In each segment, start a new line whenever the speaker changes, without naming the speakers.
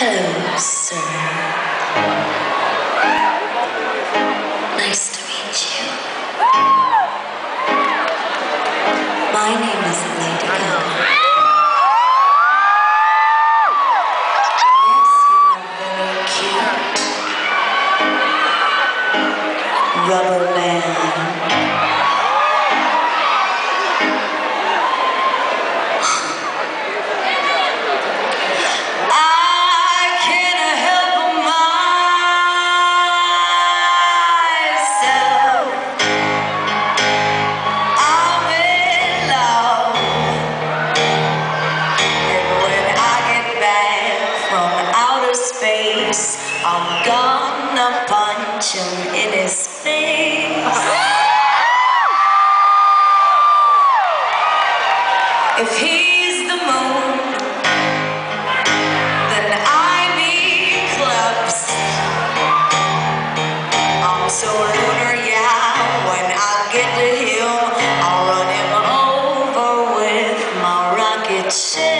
Hello, sir. lips. I'm gonna punch him in his face. if he's the moon, then I be clubs. I'm so lunar, yeah, when I get to him, I'll run him over with my rocket ship.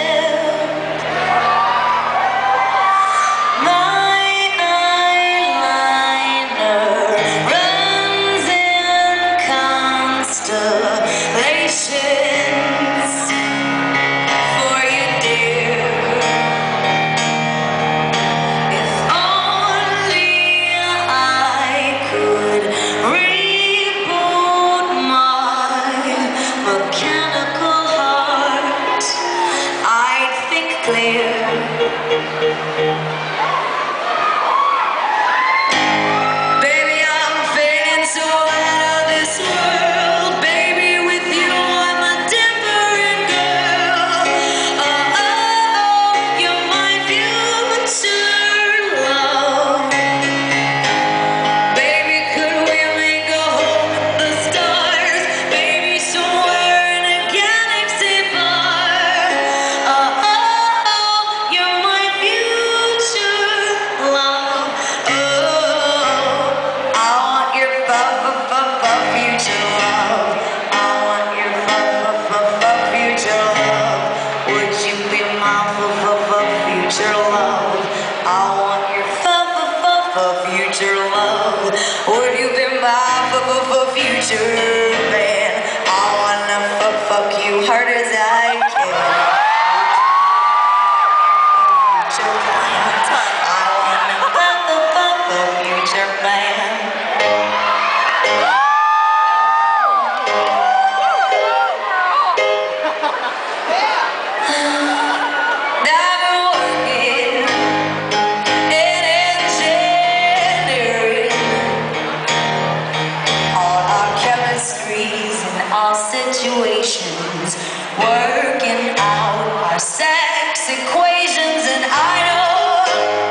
for future love? Would you be my for, for, for future man? I wanna fuck, fuck you hard as I situations, working out our sex equations, and I know.